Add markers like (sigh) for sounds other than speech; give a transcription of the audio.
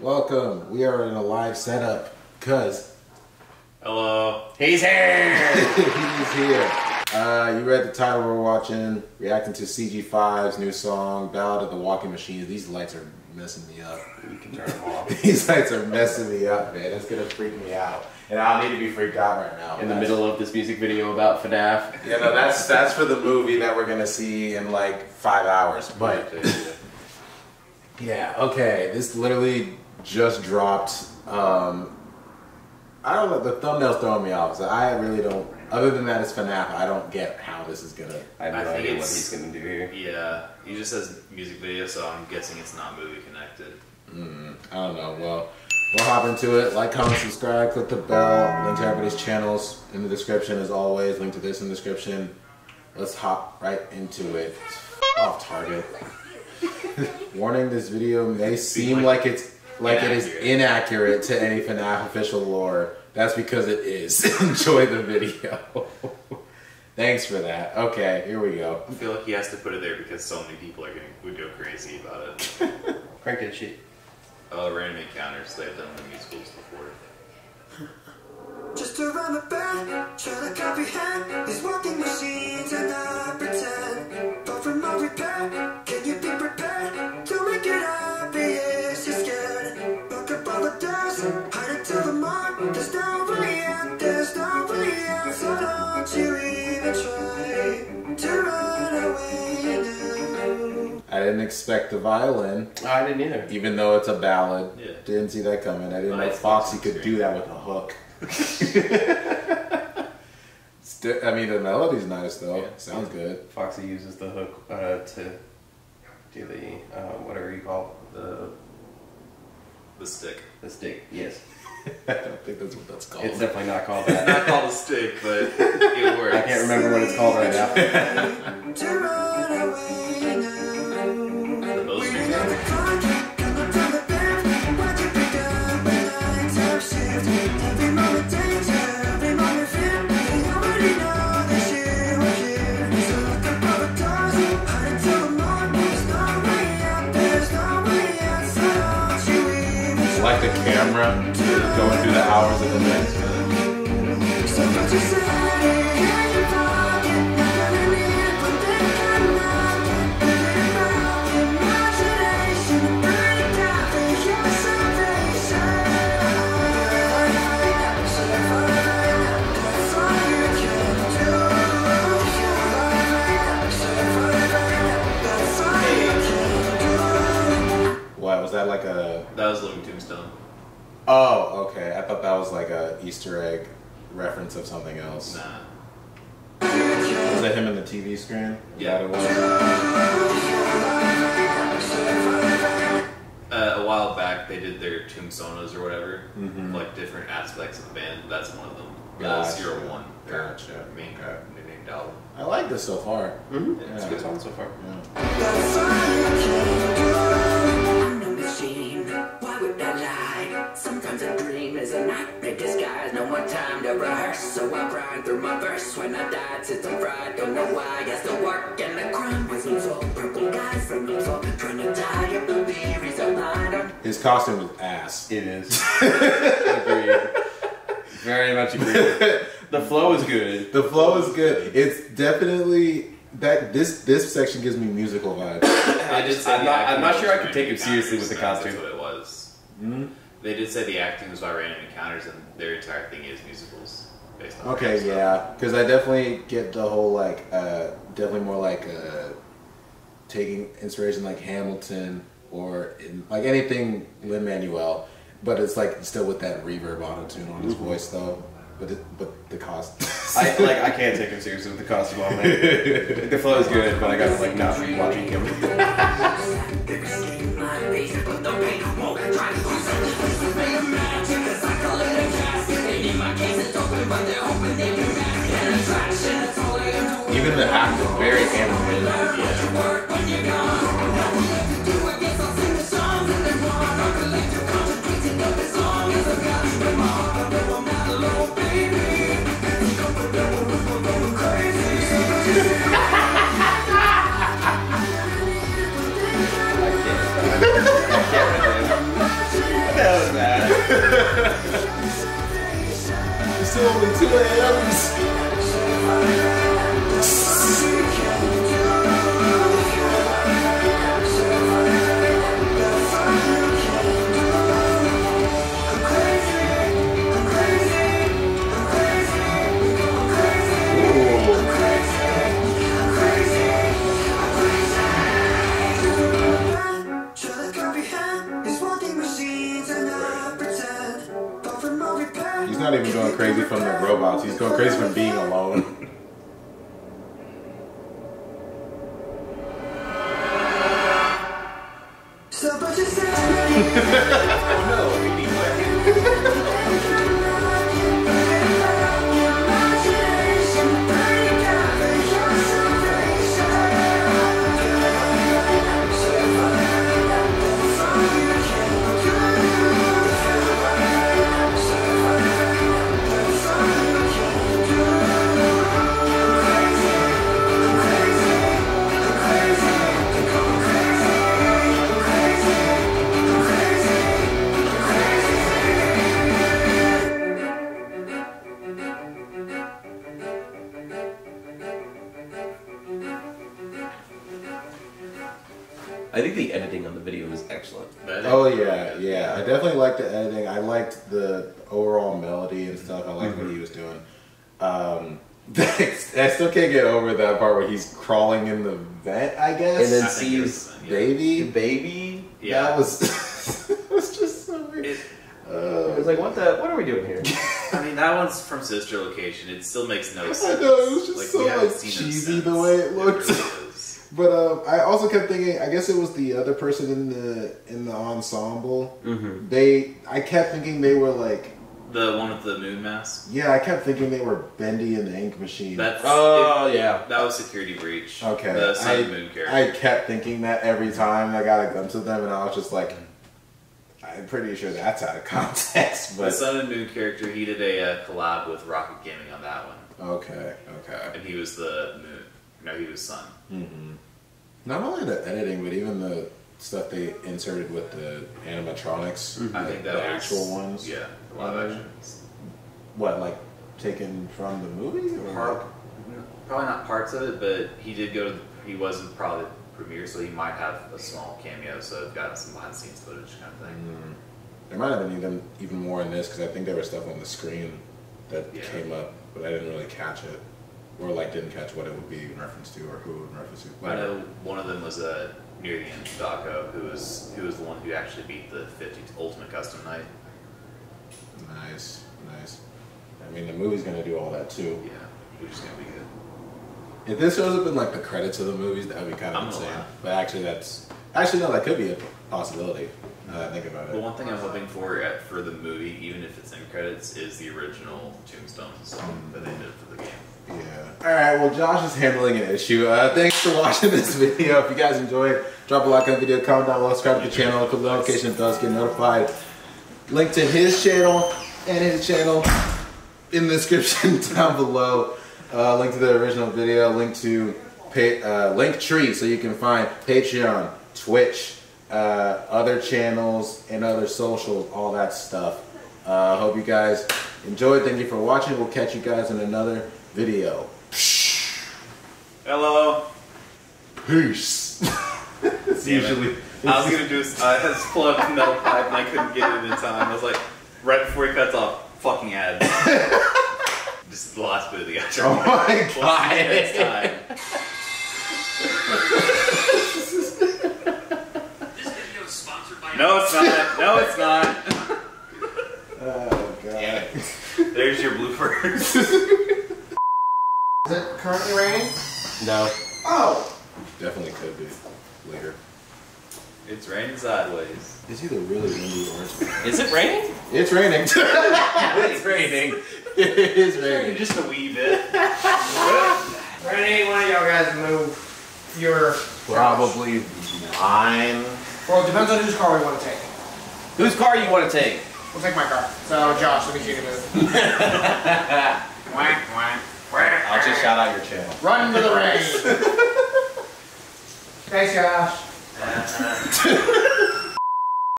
Welcome. We are in a live setup because Hello. He's here! (laughs) he's here. Uh, you read the title we're watching, reacting to CG5's new song, Ballad of the Walking Machines. These lights are messing me up. You can turn them off. (laughs) These lights are messing me up, man. It's gonna freak me out. And I don't need to be freaked out right now. In the That's- middle of this music video about FNAF. Yeah, no, that's that's for the movie that we're gonna see in like five hours. But (laughs) yeah, okay. This literally just dropped. Um, I don't know. The thumbnail's throwing me off. So I really don't. Other than that, it's FNAF. I don't get how this is gonna. I have no think idea what he's gonna do here. Yeah, he just says music video, so I'm guessing it's not movie connected. I don't know. Well, we'll hop into it. Like, comment, subscribe, click the bell. Link to everybody's channels in the description as always. Link to this in the description. Let's hop right into it. Off target. (laughs) Warning: This video may seem like it's like it is Inaccurate. inaccurate to any FNAF official lore. That's because it is. (laughs) Enjoy the video. (laughs) Thanks for that. Okay, here we go. I feel like he has to put it there because so many people are getting would go crazy about it. (laughs) Crank that shit. Oh, random encounters, they've done the musicals before. Just around the bend, try to comprehend these walking machines and I pretend. But from no repair, I didn't expect the violin. I didn't either. Even though it's a ballad, Yeah. didn't see that coming. I didn't know Nice. Foxy could do that with a hook. (laughs) I mean, the melody's nice though. Yeah. Sounds good. Foxy uses the hook uh, to do the, uh, whatever you call it, the, The stick. the stick. Yes. (laughs) I don't think that's what that's called. It's definitely not called (laughs) that. Not called a stick, but it (laughs) works. I can't remember what it's called right now. To run away now. Like the camera going through the hours of the night. Was like a Easter egg reference of something else. Nah. Was that him in the TV screen? Yeah. it was? Uh, a while back, they did their tombstones or whatever, like different aspects of the band. That's one of them. That was Gotcha. Zero One. their Gotcha. Main, Okay. named album. I like this so far. Mm-hmm. Yeah, It's a good song so far. Yeah. Time so I grind through my verse. When I died, since I'm fried, don't know why. I still work and the crime was unsolved. Purple guys from the fall, trying to tie up the theories of mine. His costume is ass. It is. (laughs) agreed. Very much agreed. The flow is good. The flow is good. It's definitely that this this section gives me musical vibes. (coughs) I did say I'm not- I'm not sure I could take him seriously with the costume. That's what it was. Hmm? They did say the acting was by random encounters, and their entire thing is musicals based on. Okay, stuff. yeah, because I definitely get the whole like uh, definitely more like uh, taking inspiration like Hamilton or in, like anything Lin Manuel, but it's like still with that reverb auto tune on his voice though. But it, but the cost. (laughs) I like. I can't take him seriously with the costume on there. The flow is good, but I gotta like not be watching him. (laughs) (laughs) Even the actor, very animated. It's only 2 a.m. Going crazy from being think the editing on the video is excellent. Oh yeah, yeah. I definitely liked the editing. I liked the overall melody and stuff. I liked what he was doing. Um, (laughs) I still can't get over that part where he's crawling in the vent. I guess. And then I think it sees was, yeah. baby. baby. Yeah. That was. (laughs) it was just so weird. It, I was like, what the? What are we doing here? I mean, that one's from Sister Location. It still makes no sense. (laughs) I know it was just Like, so like cheesy the way it looked. really is. But um, I also kept thinking. I guess it was the other person in the in the ensemble. Mm-hmm. They. I kept thinking they were like. The one with the moon mask. Yeah, I kept thinking they were Bendy and the Ink Machine. That's Oh it- yeah. That was Security Breach. Okay. The Sun I, and Moon character. I kept thinking that every time I got a glimpse of them, and I was just like, I'm pretty sure that's out of (laughs) context. But the But Sun and Moon character. He did a uh, collab with Rockit Gaming on that one, okay, okay. and he was the Moon. No, he was Sun. Not only the editing, but even the stuff they inserted with the animatronics. I the- think that the was, actual ones. Yeah, the live actions. What, like taken from the movie? Or Part, probably not parts of it, but he did go to. The, he wasn't probably the premiere, so he might have a small cameo. So I've got some behind the scenes footage kind of thing. Mm. There might have been even even more in this because I think there was stuff on the screen that Yeah. came up, but I didn't really catch it, or like didn't catch what it would be in reference to, or who it would in reference to. I know one of them was uh, near the end, Dawko, who was who was the one who actually beat the 50 Ultimate Custom Night. Nice, nice. I mean, the movie's gonna do all that too. Yeah, which is gonna be good. If this shows up in like the credits of the movies, that would be kind of I'm insane. But actually, that's actually no, that could be a possibility. Now that I think about it. The one thing I'm hoping for at, for the movie, even if it's in credits, is the original Tombstone song that they did for the game. Yeah. All right. Well, Josh is handling an issue. Uh, thanks for watching (laughs) this video. If you guys enjoyed, drop a like on the video, comment down below, subscribe to the channel, click the notification bells, get notified. Link to his channel and his channel in the (laughs) description down below. Uh, link to the original video. Link to pay, uh, link tree so you can find Patreon, Twitch, uh, other channels, and other socials, all that stuff. Uh, hope you guys enjoyed. Thank you for watching. We'll catch you guys in another video. Hello. Peace. (laughs) it's usually. I was gonna do. a- I had pull up metal pipe and I couldn't get it in time. I was like, right before he cuts off, fucking ad. (laughs) Just the last bit of the outro. Oh my We'll see you god. next time. This video is sponsored by No, it's not. No, it's not. Oh god. There's your bloopers. (laughs) Is it currently raining? No. Oh! Definitely could be later. It's raining sideways. It's either really windy or it's raining. Is it raining? It's raining. (laughs) it's raining. it is raining. Just a wee bit. (laughs) Ready? One of y'all guys move your. Probably mine. Well, it depends on whose car we want to take. Whose car you want to take? We'll take my car. So, Josh, let me see you move. (laughs) whack, whack, whack. I'll just shout out your channel. Run to the rain. (laughs) Thanks, Josh. (laughs)